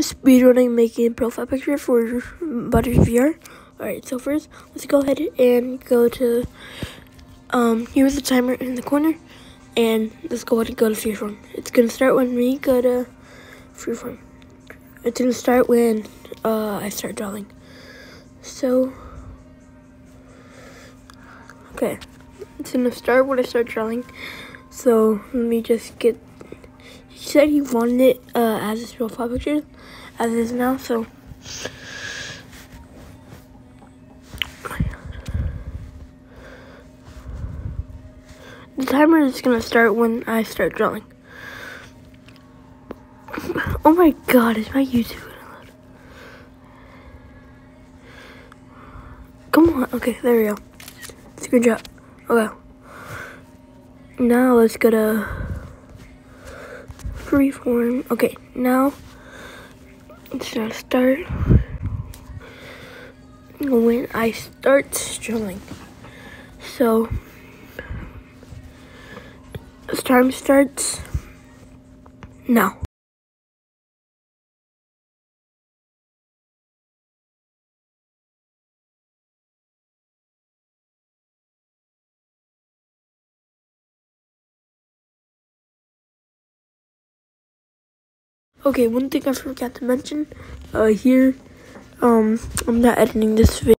speedrunning making a profile picture for Butters VR. Alright, so first, let's go ahead and go to, um, here's the timer in the corner, and let's go ahead and go to freeform. It's gonna start when we go to freeform. It's gonna start when, uh, I start drawing. So, okay, it's gonna start when I start drawing. So, let me just get he said he wanted it uh, as his profile picture, as it is now, so. The timer is gonna start when I start drawing. Oh my god, is my YouTube gonna load? Come on, okay, there we go. It's a good job. Okay. Now let's go to freeform. Okay, now it's gonna start when I start strumming. So time starts now. Okay, one thing I forgot to mention, uh, here, um, I'm not editing this video.